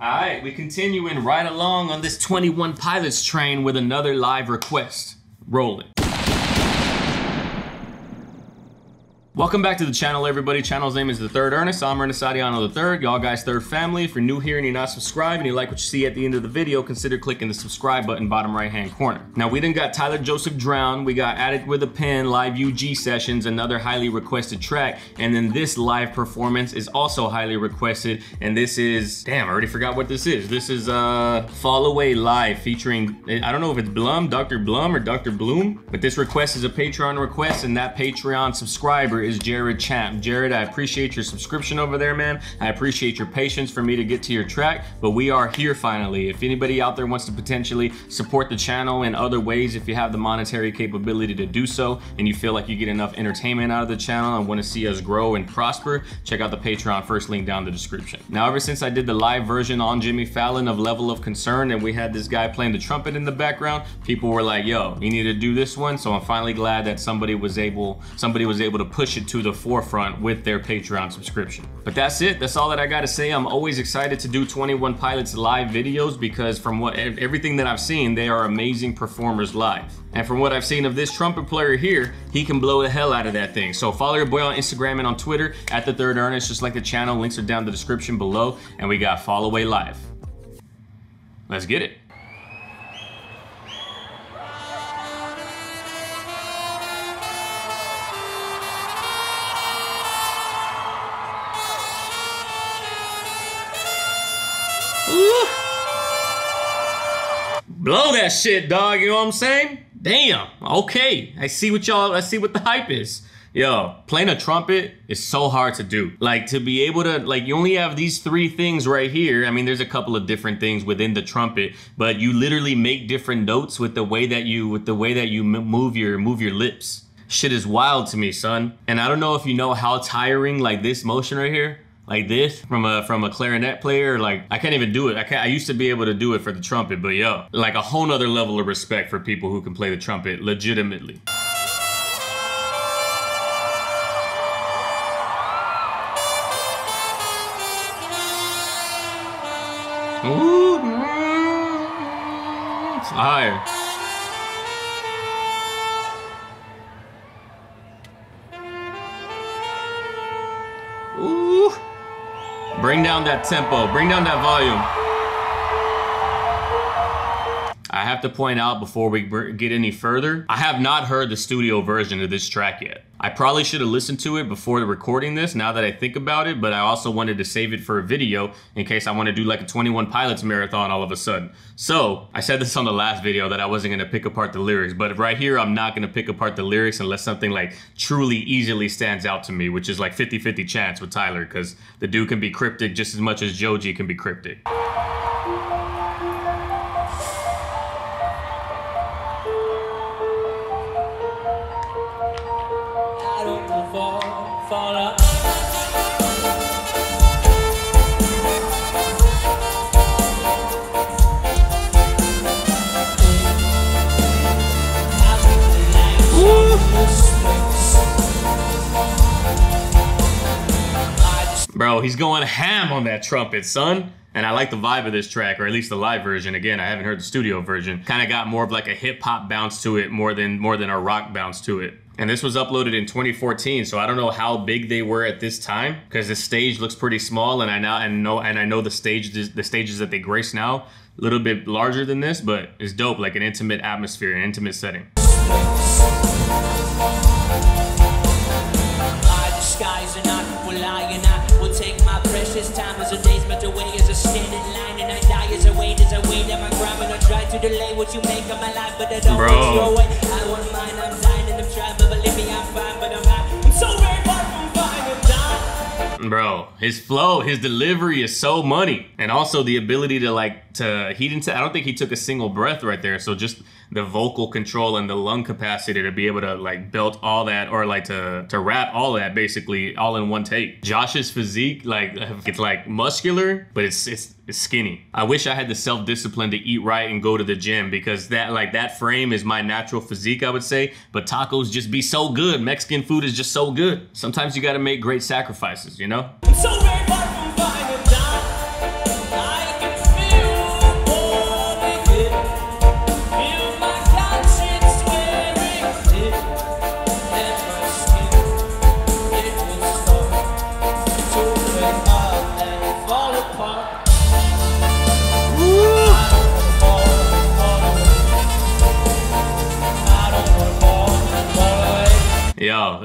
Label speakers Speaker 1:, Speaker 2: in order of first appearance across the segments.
Speaker 1: All right, we continuing right along on this 21 Pilots train with another live request. Rolling. Welcome back to the channel, everybody. Channel's name is The Third Ernest. I'm Ernest Arrellano the Third, y'all guys' third family. If you're new here and you're not subscribed and you like what you see at the end of the video, consider clicking the subscribe button bottom right hand corner. Now we done got Tyler Joseph Drown, we got Addict with a Pen, live UG sessions, another highly requested track, and then this live performance is also highly requested, and this is, damn, I already forgot what this is. This is uh, Fall Away Live featuring, I don't know if it's Blum, Dr. Blum or Dr. Bloom, but this request is a Patreon request, and that Patreon subscriber is Jared Champ. Jared, I appreciate your subscription over there, man. I appreciate your patience for me to get to your track, but we are here finally. If anybody out there wants to potentially support the channel in other ways, if you have the monetary capability to do so, and you feel like you get enough entertainment out of the channel and want to see us grow and prosper, check out the Patreon first link down in the description. Now, ever since I did the live version on Jimmy Fallon of Level of Concern and we had this guy playing the trumpet in the background, people were like, yo, you need to do this one. So I'm finally glad that somebody was able, somebody was able to push to the forefront with their Patreon subscription. But that's it. That's all that I got to say. I'm always excited to do 21 Pilots live videos because from what everything that I've seen, they are amazing performers live. And from what I've seen of this trumpet player here, he can blow the hell out of that thing. So follow your boy on Instagram and on Twitter at The Third Ernest, just like the channel. Links are down in the description below. And we got Fall Away Live. Let's get it. Blow that shit, dog. You know what I'm saying? Damn. Okay. I see what y'all, I see what the hype is. Yo, playing a trumpet is so hard to do. Like to be able to, like you only have these three things right here. I mean, there's a couple of different things within the trumpet, but you literally make different notes with the way that you, with the way that you move your, move your lips. Shit is wild to me, son. And I don't know if you know how tiring like this motion right here like this from a from a clarinet player like i can't even do it i can't i used to be able to do it for the trumpet but yo like a whole nother level of respect for people who can play the trumpet legitimately Ooh, mm, it's higher. Bring down that tempo, bring down that volume. I have to point out before we get any further, I have not heard the studio version of this track yet. I probably should have listened to it before recording this now that I think about it, but I also wanted to save it for a video in case I want to do like a 21 Pilots marathon all of a sudden. So I said this on the last video that I wasn't going to pick apart the lyrics, but right here I'm not going to pick apart the lyrics unless something like truly easily stands out to me, which is like 50-50 chance with Tyler because the dude can be cryptic just as much as Joji can be cryptic. He's going ham on that trumpet, son. And I like the vibe of this track, or at least the live version. Again, I haven't heard the studio version. Kind of got more of like a hip hop bounce to it more than more than a rock bounce to it. And this was uploaded in 2014, so I don't know how big they were at this time because the stage looks pretty small, and I now and know and I know the stage the stages that they grace now a little bit larger than this, but it's dope, like an intimate atmosphere, an intimate setting. And I try to delay what you make of my life but I don't Bro. want your way I want mine I'm dying and I'm trying but believe me I'm fine but I'm high I'm so very far from fine Bro, his flow, his delivery is so money. And also the ability to like, to, he didn't, I don't think he took a single breath right there. So just the vocal control and the lung capacity to be able to like belt all that or like to to rap all that basically all in one take. Josh's physique like it's like muscular, but it's it's, skinny. I wish I had the self discipline to eat right and go to the gym because that like that frame is my natural physique, I would say. But tacos just be so good. Mexican food is just so good. Sometimes you got to make great sacrifices, you know.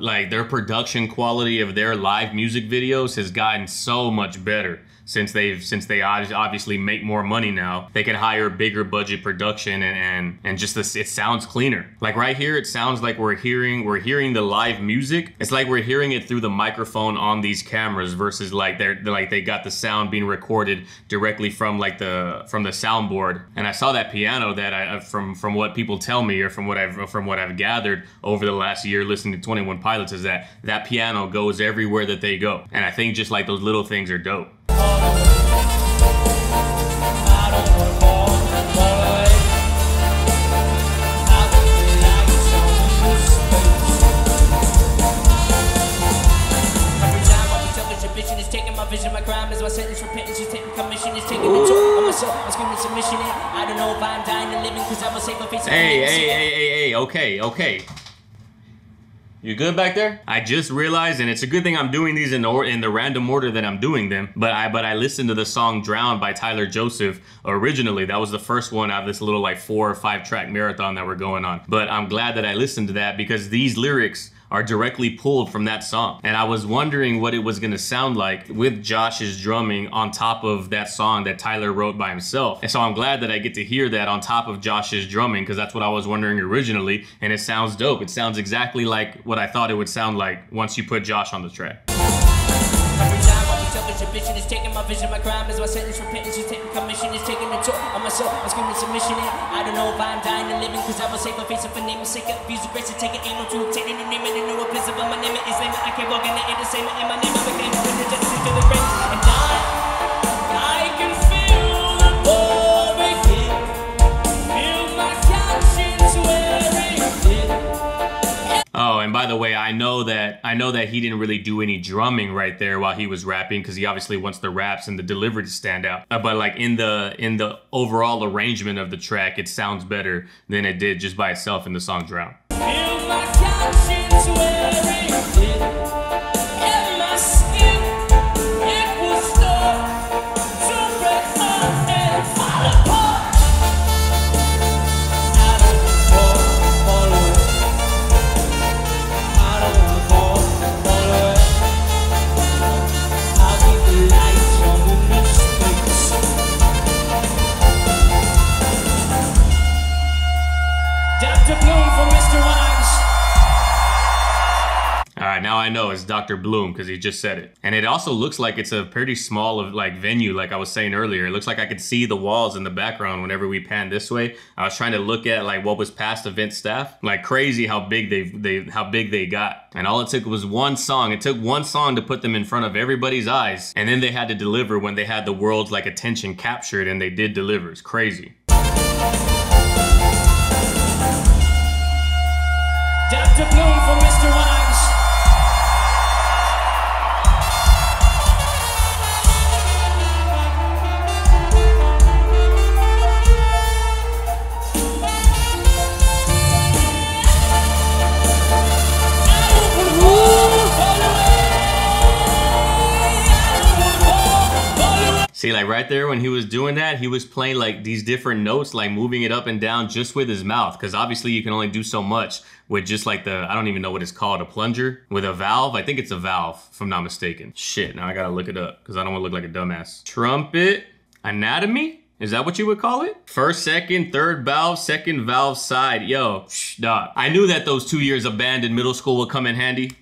Speaker 1: Like their production quality of their live music videos has gotten so much better since they've since they obviously make more money now they can hire bigger budget production and and, and just this it sounds cleaner. Like right here it sounds like we're hearing we're hearing the live music. It's like we're hearing it through the microphone on these cameras versus like they're, they're like they got the sound being recorded directly from like the from the soundboard. And i saw that piano that i uh, from from what people tell me or from what i've from what i've gathered over the last year listening to 21 pilots is that that piano goes everywhere that they go. And i think just like those little things are dope Hey, hey, hey, hey, hey, okay, okay. You good back there? I just realized, and it's a good thing I'm doing these in the, or, in the random order that I'm doing them, but I but I listened to the song Drown by Tyler Joseph originally. That was the first one out of this little like four or five track marathon that we're going on. But I'm glad that I listened to that because these lyrics are directly pulled from that song. And I was wondering what it was gonna sound like with Josh's drumming on top of that song that Tyler wrote by himself. And so I'm glad that I get to hear that on top of Josh's drumming because that's what I was wondering originally. And it sounds dope. It sounds exactly like what I thought it would sound like once you put Josh on the track. Is taking my vision, my crime is my sentence, repentance is taking commission, is taking the toll on my soul, I'm screaming submission, and I don't know if I'm dying or living, cause a safer face. Of a name, sick of abuse, grace, and taking aim. To obtain a name and a new place of my name is I can't walk in the air, the same. In my name, became the genesis to the grave, and I and by the way, I know that I know that he didn't really do any drumming right there while he was rapping because he obviously wants the raps and the delivery to stand out. Uh, but like in the in the overall arrangement of the track, it sounds better than it did just by itself in the song Drown. now I it's Dr. Bloom because he just said it. And it also looks like it's a pretty small of like venue, like I was saying earlier. It looks like I could see the walls in the background whenever we pan this way. I was trying to look at like what was past event staff. Like crazy how big they they how big they got. And all it took was one song. It took one song to put them in front of everybody's eyes. And then they had to deliver when they had the world's like attention captured and they did deliver. It's crazy. Dr. Bloom for Mr. right there when he was doing that, he was playing like these different notes, like moving it up and down just with his mouth. Because obviously you can only do so much with just like the, I don't even know what it's called, a plunger with a valve. I think it's a valve, if I'm not mistaken. Shit, now I gotta look it up because I don't wanna look like a dumbass. Trumpet anatomy? Is that what you would call it? First, second, third valve, second valve side. Yo, shh, dog. I knew that those two years in middle school would come in handy.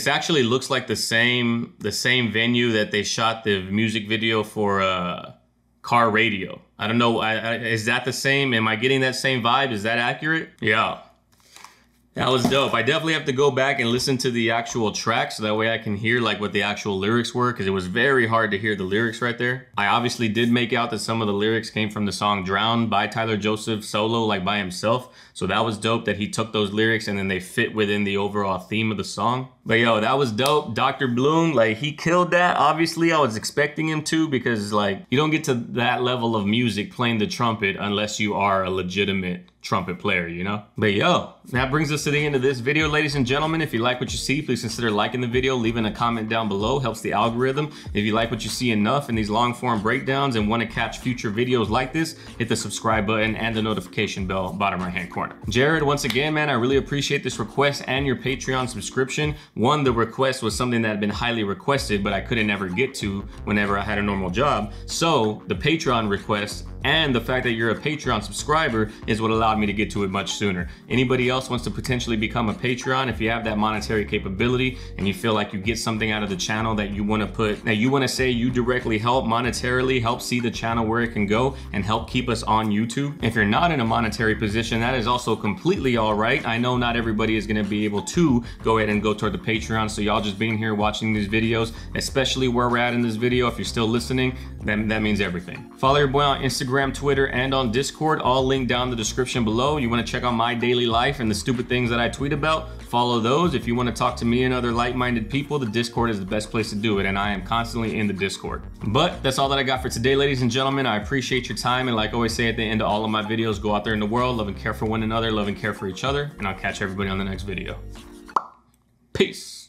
Speaker 1: This actually looks like the same the same venue that they shot the music video for uh, Car Radio. I don't know. I, I, is that the same? Am I getting that same vibe? Is that accurate? Yeah. That was dope. I definitely have to go back and listen to the actual track so that way I can hear like what the actual lyrics were because it was very hard to hear the lyrics right there. I obviously did make out that some of the lyrics came from the song Drown by Tyler Joseph solo like by himself. So that was dope that he took those lyrics and then they fit within the overall theme of the song. But yo, that was dope. Dr. Bloom, like he killed that. Obviously, I was expecting him to because like you don't get to that level of music playing the trumpet unless you are a legitimate trumpet player, you know? But yo, that brings us to the end of this video, ladies and gentlemen. If you like what you see, please consider liking the video, leaving a comment down below, helps the algorithm. If you like what you see enough in these long form breakdowns and want to catch future videos like this, hit the subscribe button and the notification bell bottom right hand corner. Jared, once again, man, I really appreciate this request and your Patreon subscription. One, the request was something that had been highly requested, but I couldn't ever get to whenever I had a normal job. So the Patreon request and the fact that you're a Patreon subscriber is what allowed me to get to it much sooner. Anybody else wants to potentially become a Patreon, if you have that monetary capability and you feel like you get something out of the channel that you want to put, that you want to say you directly help monetarily, help see the channel where it can go and help keep us on YouTube. If you're not in a monetary position, that is also completely all right. I know not everybody is going to be able to go ahead and go toward the Patreon. So y'all just being here watching these videos, especially where we're at in this video, if you're still listening, then that means everything. Follow your boy on Instagram Instagram, Twitter, and on Discord, all linked down in the description below. You want to check out my daily life and the stupid things that I tweet about, follow those. If you want to talk to me and other like-minded people, the Discord is the best place to do it, and I am constantly in the Discord. But that's all that I got for today, ladies and gentlemen. I appreciate your time, and like I always say at the end of all of my videos, go out there in the world, love and care for one another, love and care for each other, and I'll catch everybody on the next video. Peace.